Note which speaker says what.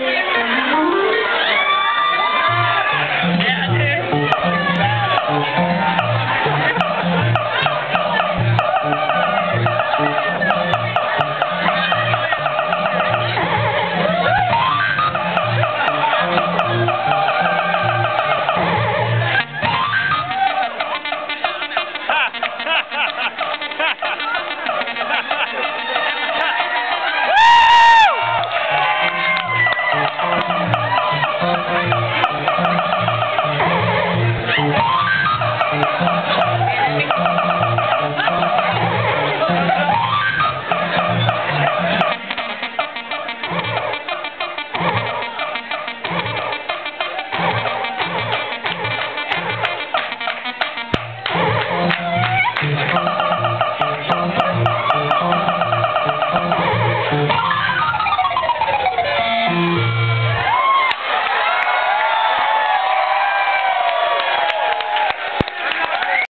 Speaker 1: Yeah.